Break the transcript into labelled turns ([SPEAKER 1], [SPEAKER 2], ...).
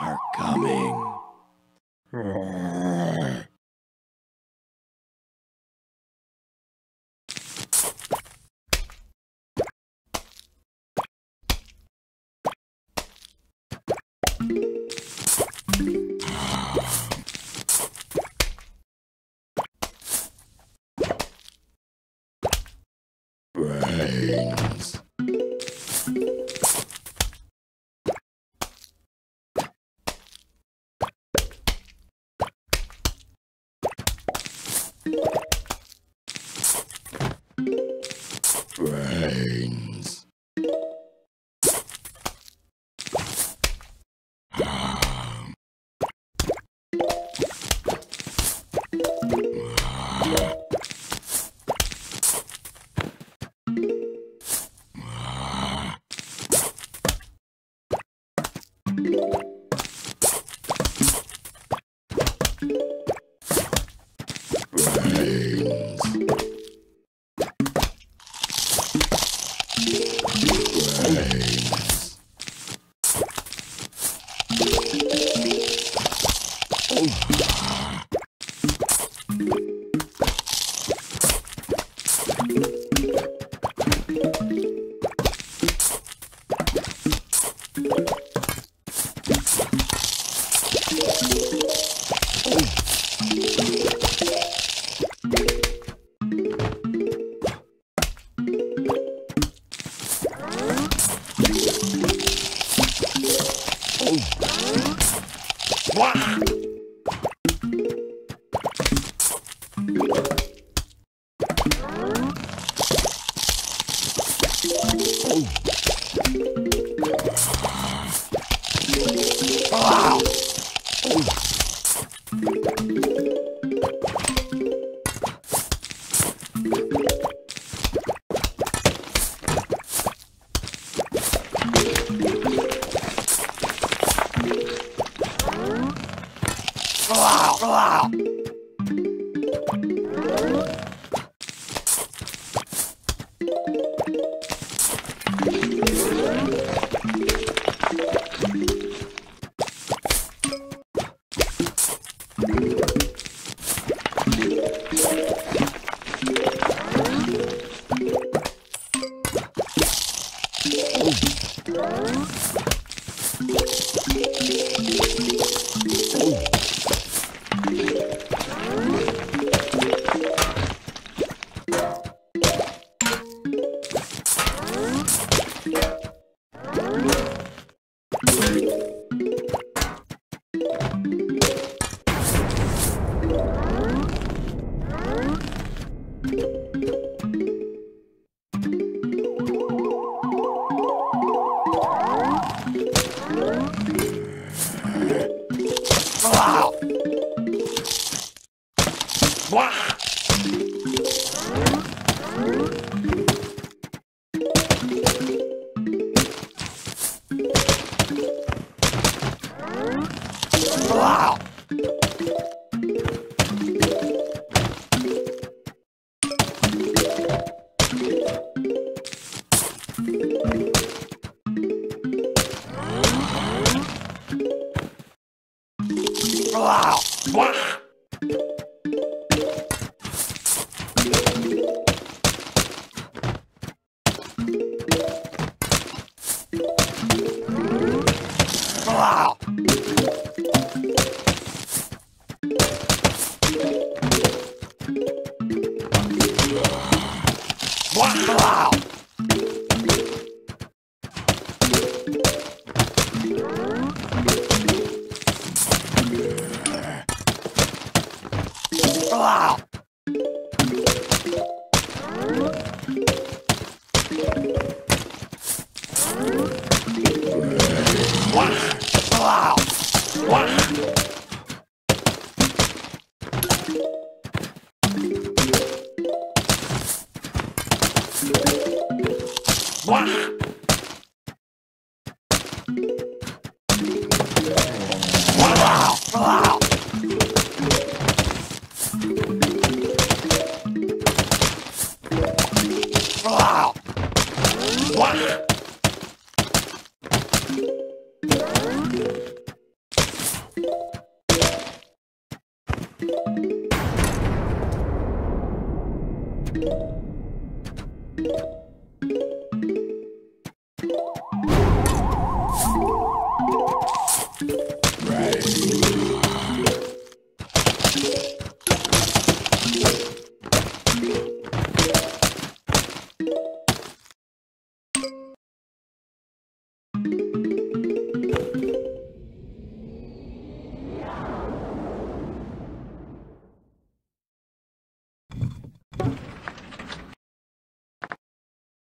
[SPEAKER 1] are coming. Brains. Brains. Blah! Wow! Wow. Wah!